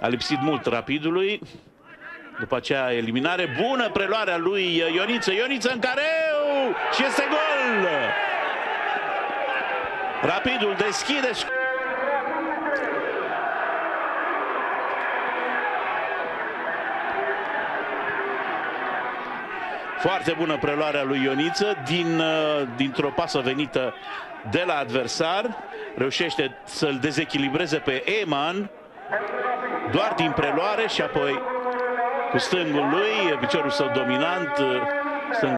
A lipsit mult rapidului. După aceea eliminare bună preluarea lui Ioniță. Ioniță în careu și este gol! Rapidul deschide Foarte bună preluarea lui Ioniță din, uh, dintr-o pasă venită de la adversar. Reușește să-l dezechilibreze pe Eman doar din preluare și apoi cu stângul lui, piciorul său dominant, uh, stâng